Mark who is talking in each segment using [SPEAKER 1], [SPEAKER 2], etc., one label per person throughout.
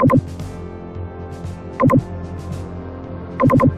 [SPEAKER 1] Thank you.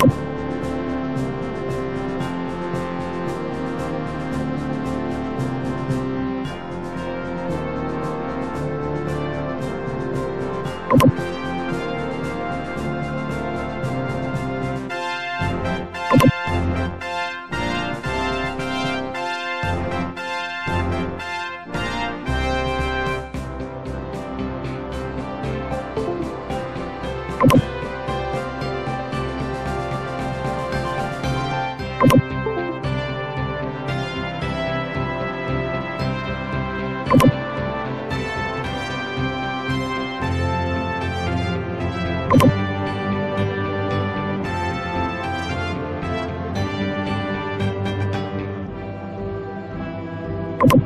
[SPEAKER 1] you you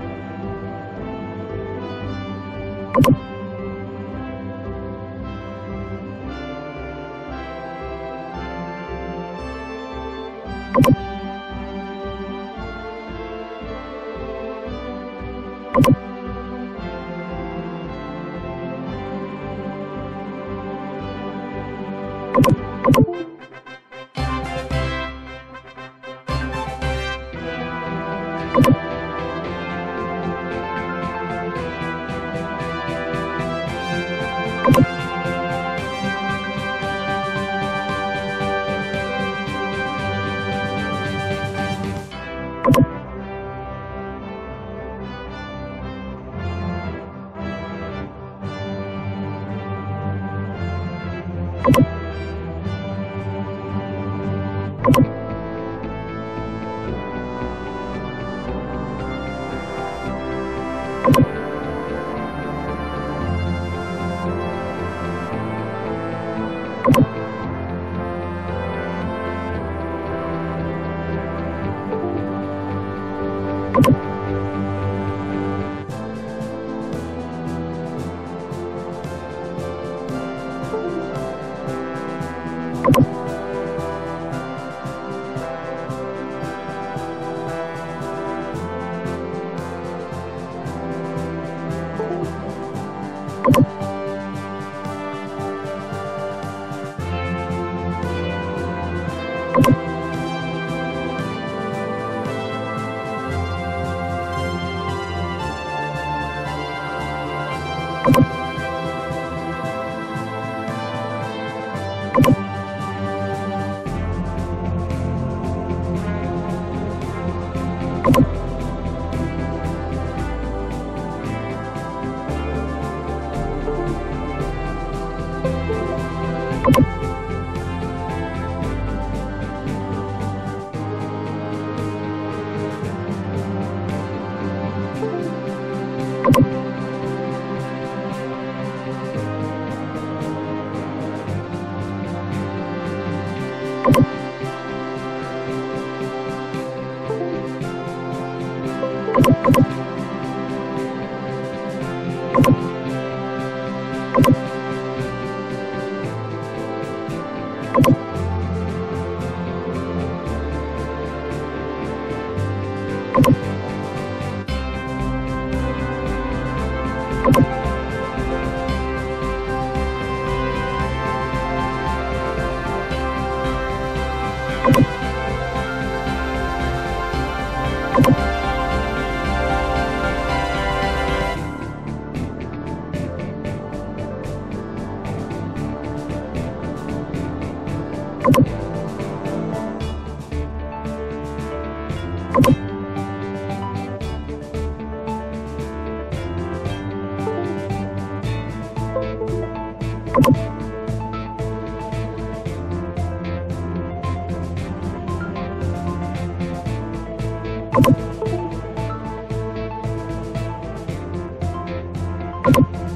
[SPEAKER 1] you you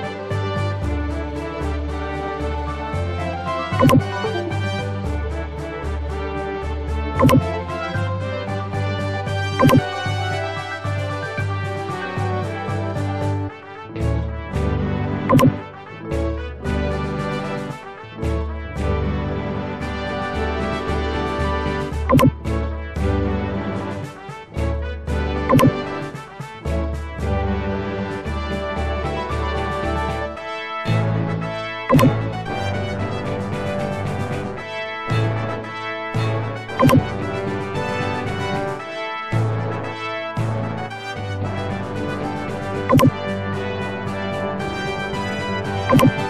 [SPEAKER 1] you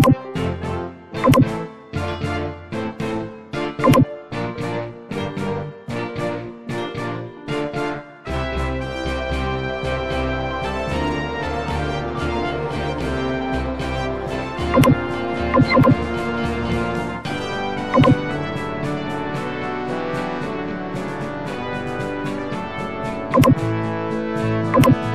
[SPEAKER 1] you you